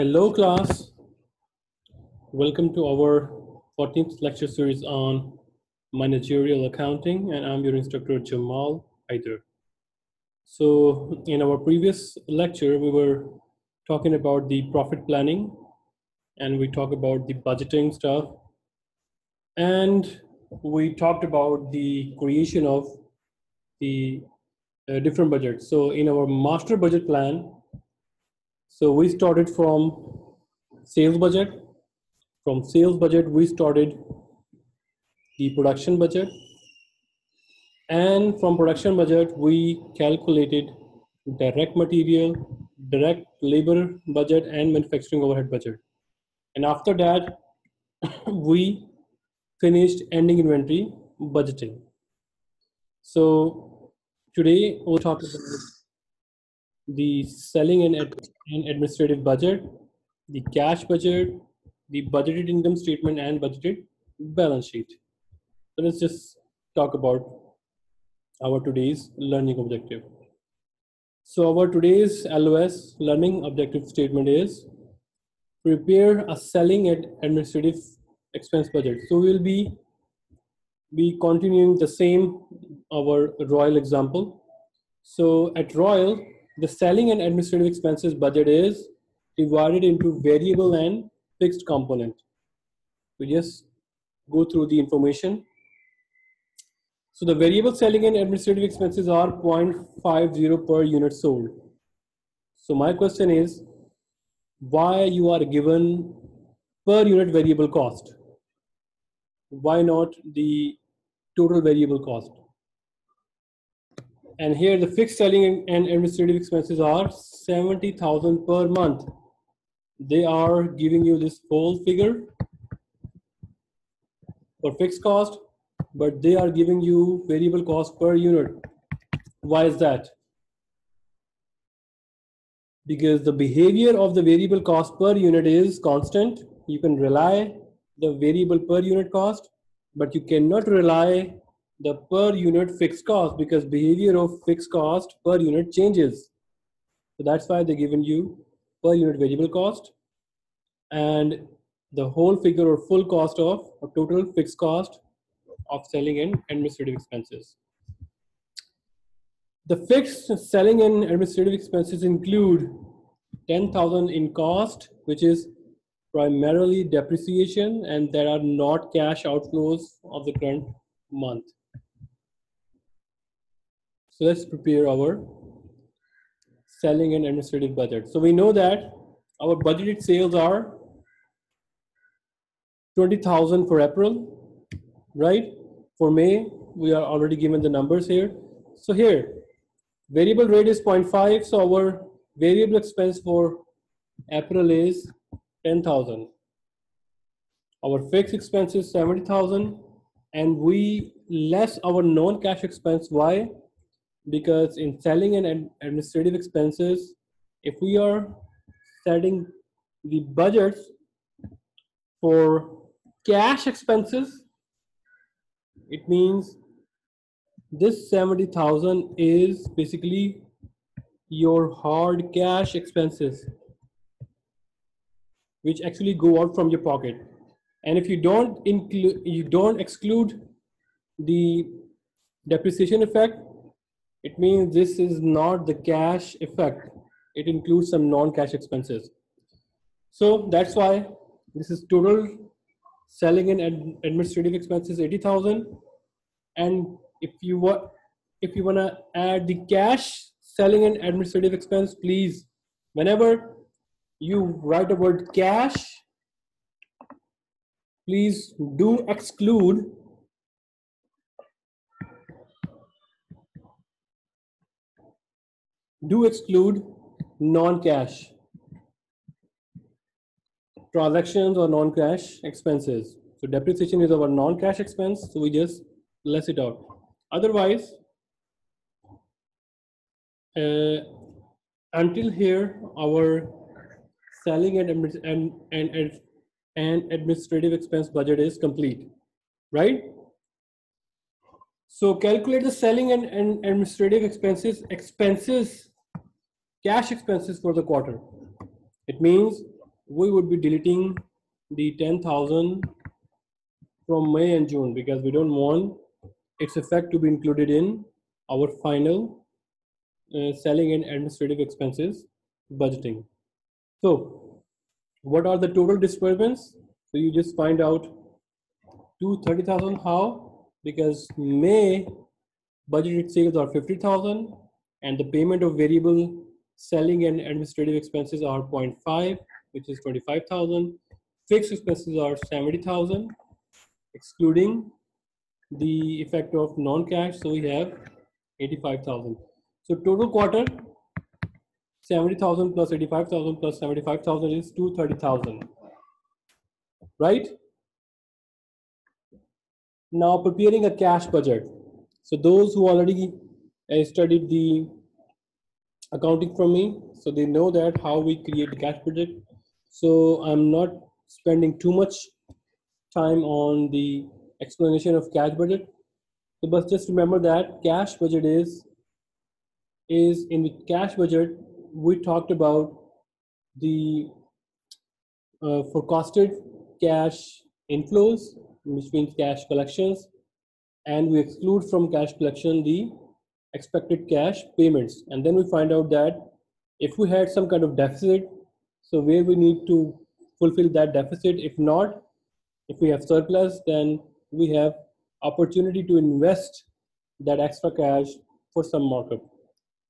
Hello class. Welcome to our 14th lecture series on managerial accounting and I'm your instructor Jamal Haider. So in our previous lecture, we were talking about the profit planning and we talked about the budgeting stuff and we talked about the creation of the uh, different budgets. So in our master budget plan, so we started from sales budget. From sales budget, we started the production budget. And from production budget, we calculated direct material, direct labor budget, and manufacturing overhead budget. And after that, we finished ending inventory budgeting. So today we'll talk about the selling and, ad and administrative budget, the cash budget, the budgeted income statement, and budgeted balance sheet. So let's just talk about our today's learning objective. So our today's LOS learning objective statement is prepare a selling and administrative expense budget. So we'll be be continuing the same our Royal example. So at Royal, the selling and administrative expenses budget is divided into variable and fixed component. We just go through the information. So the variable selling and administrative expenses are 0.50 per unit sold. So my question is, why you are given per unit variable cost? Why not the total variable cost? And here the fixed selling and administrative expenses are 70,000 per month. They are giving you this whole figure for fixed cost, but they are giving you variable cost per unit. Why is that? Because the behavior of the variable cost per unit is constant. You can rely the variable per unit cost, but you cannot rely the per unit fixed cost because behavior of fixed cost per unit changes. So that's why they're given you per unit variable cost and the whole figure or full cost of a total fixed cost of selling and administrative expenses. The fixed selling and administrative expenses include 10,000 in cost, which is primarily depreciation and there are not cash outflows of the current month. So let's prepare our selling and administrative budget. So we know that our budgeted sales are 20,000 for April, right? For May, we are already given the numbers here. So here, variable rate is 0.5. So our variable expense for April is 10,000. Our fixed expense is 70,000 and we less our non-cash expense. Why? Because in selling and administrative expenses, if we are setting the budgets for cash expenses, it means this 70,000 is basically your hard cash expenses, which actually go out from your pocket. And if you don't include, you don't exclude the depreciation effect, it means this is not the cash effect. It includes some non-cash expenses. So that's why this is total selling and administrative expenses 80,000. And if you want, if you want to add the cash selling and administrative expense, please, whenever you write the word cash, please do exclude do exclude non-cash transactions or non-cash expenses. So depreciation is our non-cash expense, so we just less it out. Otherwise, uh, until here, our selling and, and, and, and administrative expense budget is complete, right? So calculate the selling and, and administrative expenses, expenses, cash expenses for the quarter. It means we would be deleting the 10,000 from May and June because we don't want its effect to be included in our final uh, selling and administrative expenses budgeting. So what are the total disbursements? So you just find out to 30,000 how? Because May budgeted sales are 50,000 and the payment of variable selling and administrative expenses are 0.5 which is 25,000 fixed expenses are 70,000 excluding the effect of non-cash so we have 85,000 so total quarter 70,000 plus 85,000 plus 75,000 is 230,000 right? Now preparing a cash budget. So those who already uh, studied the accounting from me, so they know that how we create the cash budget. So I'm not spending too much time on the explanation of cash budget. So but just remember that cash budget is is in the cash budget we talked about the uh, forecasted cash inflows, which means cash collections, and we exclude from cash collection the expected cash payments. And then we find out that if we had some kind of deficit, so where we need to fulfill that deficit. If not, if we have surplus, then we have opportunity to invest that extra cash for some markup.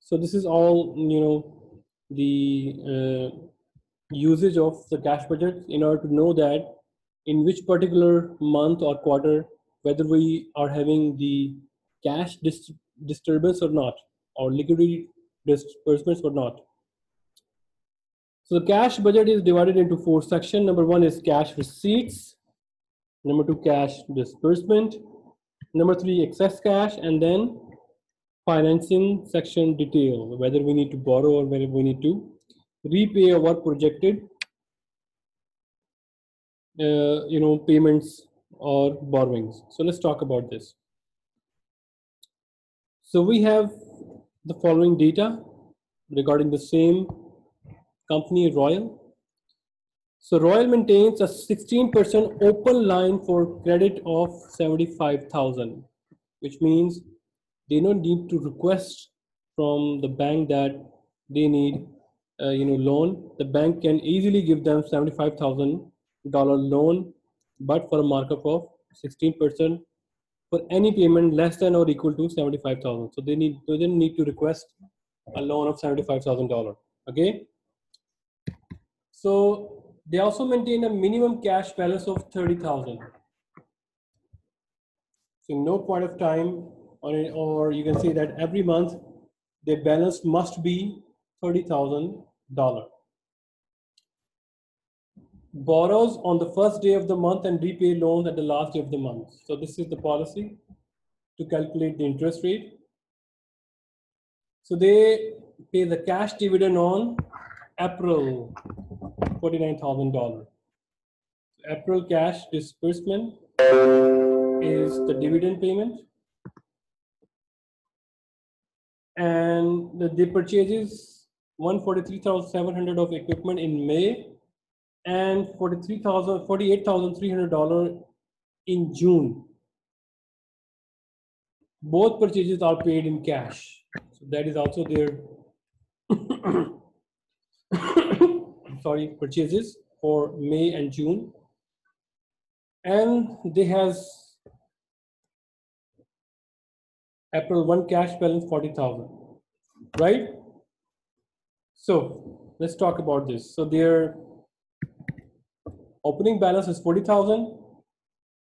So this is all, you know, the uh, usage of the cash budget in order to know that in which particular month or quarter, whether we are having the cash dis disturbance or not, or liquidity disbursements or not. So the cash budget is divided into four sections. Number one is cash receipts. Number two, cash disbursement. Number three, excess cash. And then financing section detail, whether we need to borrow or whether we need to repay our projected uh, you know, payments or borrowings. So let's talk about this. So we have the following data regarding the same company Royal. So Royal maintains a 16% open line for credit of 75,000, which means they don't need to request from the bank that they need, uh, you know, loan. The bank can easily give them 75,000 dollar loan, but for a markup of 16% for any payment less than or equal to 75,000. So they need they didn't need to request a loan of $75,000. Okay. So they also maintain a minimum cash balance of 30,000. So no point of time or you can say that every month their balance must be $30,000 borrows on the first day of the month and repay loans at the last day of the month. So this is the policy to calculate the interest rate. So they pay the cash dividend on April, $49,000. April cash disbursement is the dividend payment. And the, they purchases 143,700 of equipment in May and $43,000, $48,300 in June. Both purchases are paid in cash. So that is also their sorry purchases for May and June. And they has April 1 cash balance 40,000, right? So let's talk about this. So their Opening balance is 40,000.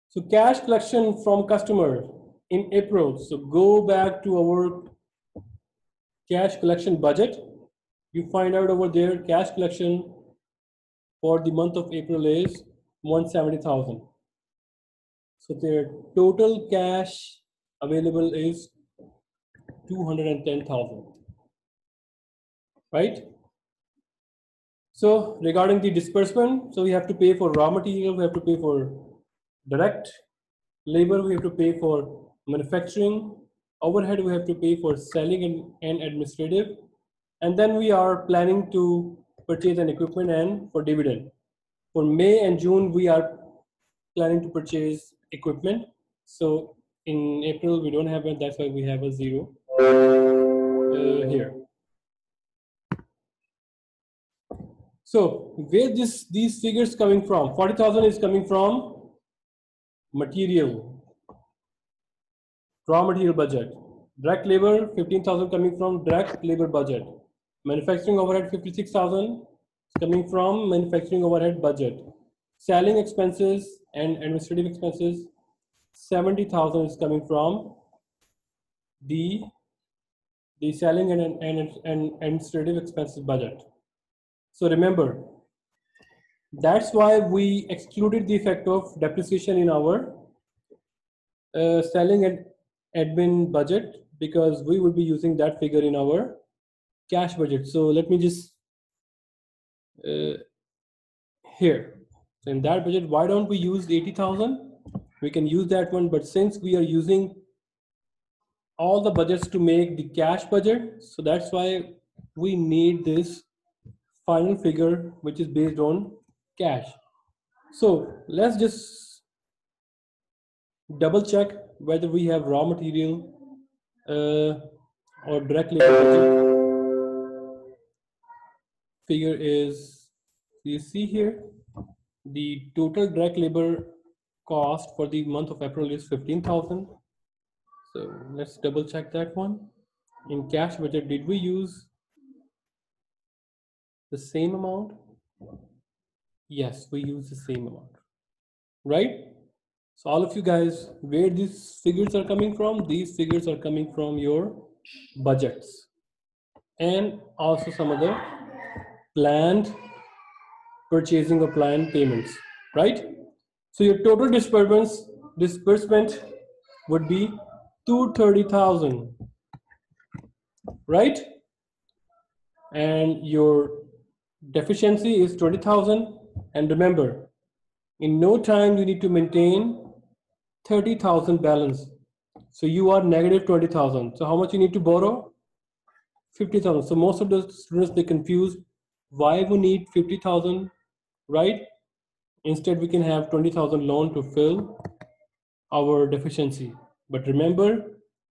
So cash collection from customer in April. So go back to our cash collection budget. You find out over there cash collection for the month of April is 170,000. So their total cash available is 210,000. Right? So regarding the disbursement, so we have to pay for raw material, we have to pay for direct labor, we have to pay for manufacturing, overhead we have to pay for selling and, and administrative, and then we are planning to purchase an equipment and for dividend. For May and June, we are planning to purchase equipment. So in April, we don't have it. That's why we have a zero uh, here. So where this these figures coming from? 40,000 is coming from material, raw material budget. Direct labor, 15,000 coming from direct labor budget. Manufacturing overhead, 56,000 coming from manufacturing overhead budget. Selling expenses and administrative expenses, 70,000 is coming from the, the selling and, and, and administrative expenses budget. So remember, that's why we excluded the effect of depreciation in our uh, selling and admin budget because we will be using that figure in our cash budget. So let me just uh, here. In that budget, why don't we use 80,000? We can use that one, but since we are using all the budgets to make the cash budget, so that's why we need this final figure, which is based on cash. So let's just double check whether we have raw material uh, or directly figure is you see here the total direct labor cost for the month of April is 15,000 so let's double check that one. In cash budget did we use the same amount yes we use the same amount right so all of you guys, where these figures are coming from, these figures are coming from your budgets and also some other planned purchasing or planned payments, right? So your total disbursements, disbursement would be 230,000, right? And your deficiency is 20,000. And remember, in no time you need to maintain 30,000 balance. So you are negative 20,000. So how much you need to borrow? 50,000. So most of the students, they confuse why we need 50,000, right? Instead, we can have 20,000 loan to fill our deficiency. But remember,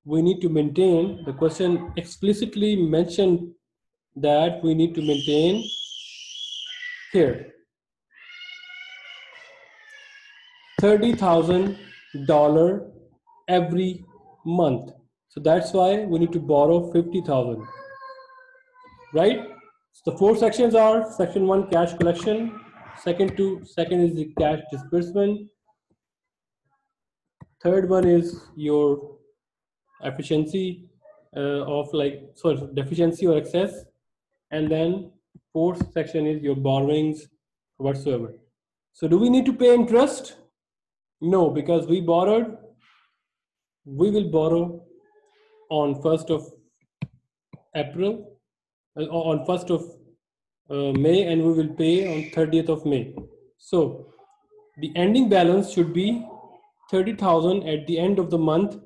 we need to maintain, the question explicitly mentioned that we need to maintain here. $30,000 every month. So that's why we need to borrow 50,000, right? So the four sections are section one, cash collection. Second two, second is the cash disbursement. Third one is your efficiency uh, of like, sorry, deficiency or excess. And then fourth section is your borrowings whatsoever. So do we need to pay interest? No, because we borrowed, we will borrow on 1st of April, uh, on 1st of uh, May, and we will pay on 30th of May. So the ending balance should be 30,000 at the end of the month.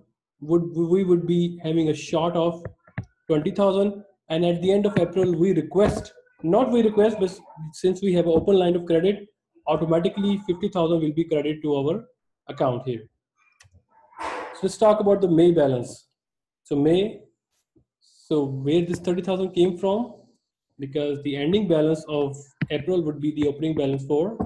Would we would be having a short of 20,000, and at the end of April we request, not we request, but since we have an open line of credit, automatically 50,000 will be credited to our account here. So let's talk about the May balance. So May, so where this 30,000 came from? Because the ending balance of April would be the opening balance for